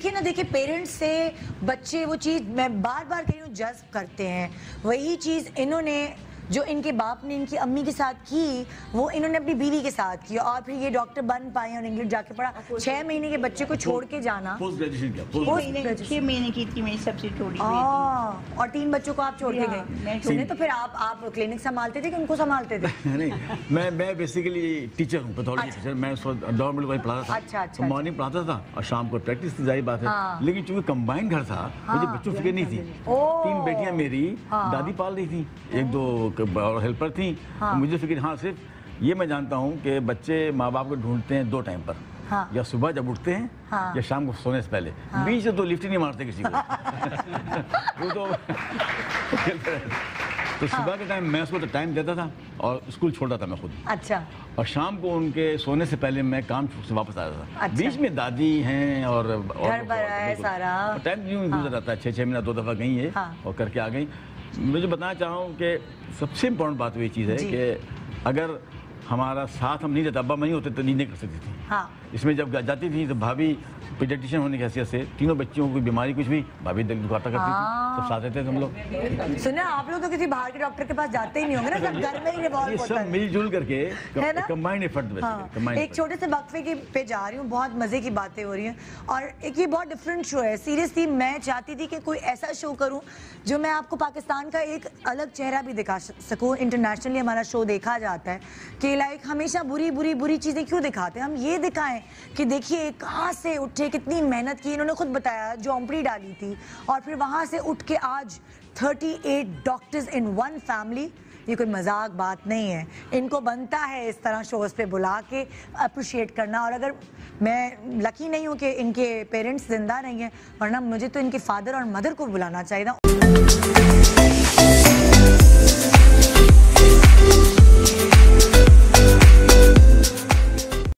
देखिए ना, देखिए पेरेंट्स से बच्चे, वो चीज़ मैं बार बार कह रही हूँ, जज्ब करते हैं। वही चीज़ इन्होंने जो इनके बाप ने इनकी अम्मी के साथ की वो इन्होंने अपनी बीवी के साथ की और फिर ये डॉक्टर बन पाए और इंग्लैंड जाके पढ़ा। छह महीने के बच्चे को छोड़ के जाना। पोस्ट ग्रेजुएशन किया? पोस्ट Post- महीने छह महीने की थी मेरी सबसे छोटी और तीन बच्चों को आप छोड़ के गए। सुने तो फिर आप आप क्लिनिक संभालते थे कि उनको संभालते थे? नहीं मैं मैं बेसिकली टीचर हूँ पैथोलॉजी अच्छा। टीचर मैं उस वक्त गवर्नमेंट कॉलेज पढ़ाता था। अच्छा, अच्छा, तो मॉर्निंग पढ़ाता था और शाम को प्रैक्टिस थी ज़ाहिर बात है। हाँ। लेकिन चूँकि कंबाइंड घर था मुझे बच्चों फ़िक्र नहीं थी। तीन बेटियाँ मेरी हाँ। दादी पाल रही थी एक दो हेल्पर थी हाँ। तो मुझे फ़िक्र हाँ सिर्फ़ ये मैं जानता हूँ कि बच्चे माँ बाप को ढूंढते हैं दो टाइम पर हाँ। या सुबह जब उठते हैं हाँ। या शाम को सोने से पहले हाँ। बीच में तो लिफ्ट ही नहीं मारते किसी को वो तो तो सुबह के टाइम मैं उसको तो टाइम देता था और स्कूल छोड़ता था मैं खुद अच्छा और शाम को उनके सोने से पहले मैं काम से वापस आता था अच्छा। बीच में दादी हैं और घर पर है। सारा। टाइम यूँ गुजर जाता है छः छः महीना दो दफ़ा गई है हाँ। और करके आ गई मुझे बताना चाहूँ कि सबसे इम्पोर्टेंट बात वही ये चीज़ है कि अगर हमारा साथ हम नहीं देता अब्बा मैं नहीं होते तो नहीं नहीं कर सकती थी। हाँ। इसमें जब जाती थी तो भाभी पीडियाट्रिशियन होने की हैसियत से तीनों बच्चियों को बीमारी कुछ भी भाभी दिल दुखाता करती हाँ। थी सब साथ रहते थे हम लोग। सुना आप लोग तो किसी बाहर के डॉक्टर के पास जाते ही नहीं होंगे ना सब घर में ही रिवॉल्व होता सब मिलजुल करके कंबाइंड एफर्ट हाँ, एक छोटे से वक्फे के पे जा रही हूँ बहुत मज़े की बातें हो रही हैं। और एक ये बहुत डिफरेंट शो है। सीरियसली मैं चाहती थी कि कोई ऐसा शो करूँ जो मैं आपको पाकिस्तान का एक अलग चेहरा भी दिखा सकूँ। इंटरनेशनली हमारा शो देखा जाता है कि लाइक हमेशा बुरी बुरी बुरी चीज़ें क्यों दिखाते हैं? हम ये दिखाएँ कि देखिए कहाँ से उठे कितनी मेहनत की, इन्होंने खुद बताया झोंपड़ी डाली थी। और फिर वहाँ से उठ के आज 38 डॉक्टर्स इन वन फैमिली ये कोई मज़ाक बात नहीं है। इनको बनता है इस तरह शोज़ पे बुला के अप्रिशिएट करना। और अगर मैं लकी नहीं हूँ कि इनके पेरेंट्स ज़िंदा नहीं हैं, वरना मुझे तो इनके फादर और मदर को बुलाना चाहिए था